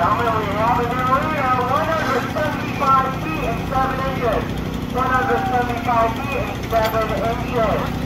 Gentlemen, we have a new 175 feet and 7 inches. 175 feet and 7 inches.